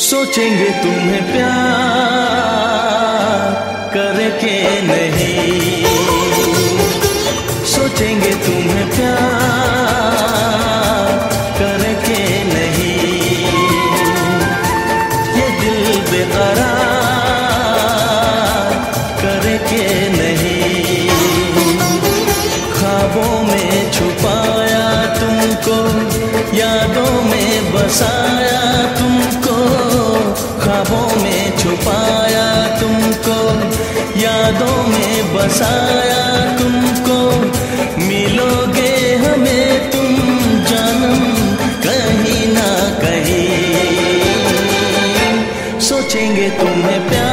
सोचेंगे तुम्हें प्यार करके नहीं। यादों में बसाया तुमको। मिलोगे हमें तुम जन्म कहीं ना कहीं। सोचेंगे तुम्हें प्यार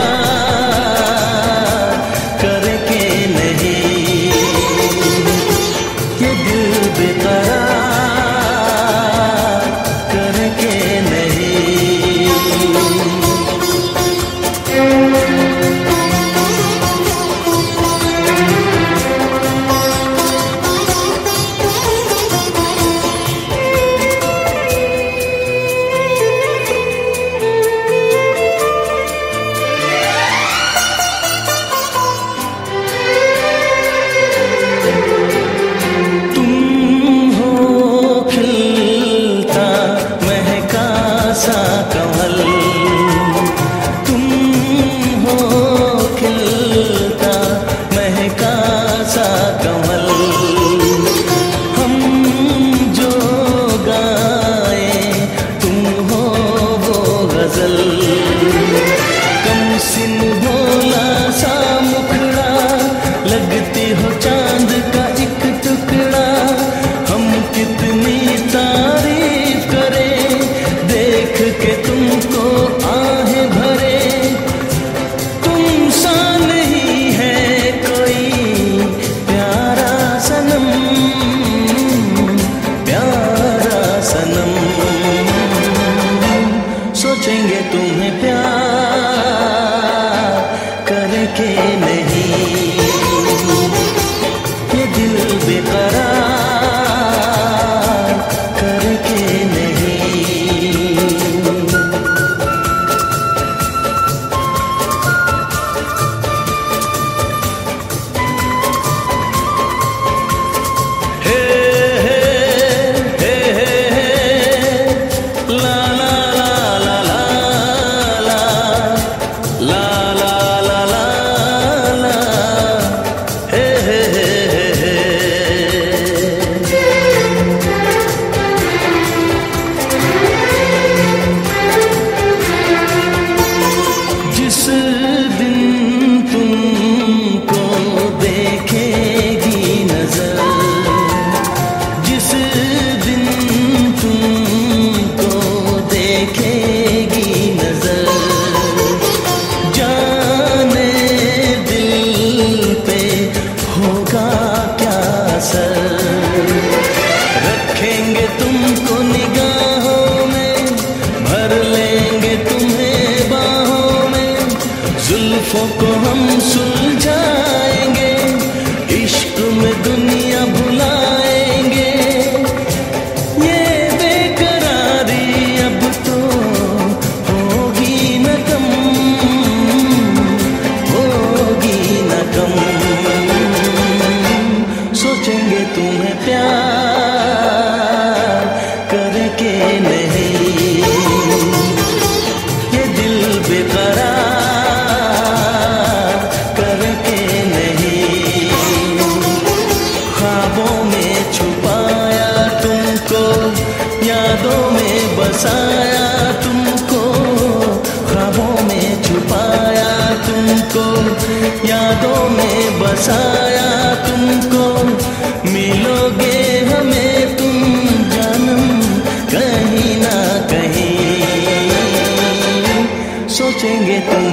बसाया तुमको, ख्वाबों में छुपाया तुमको, यादों में बसाया तुमको। मिलोगे हमें तुम जन्म, कहीं ना कहीं। सोचेंगे तुम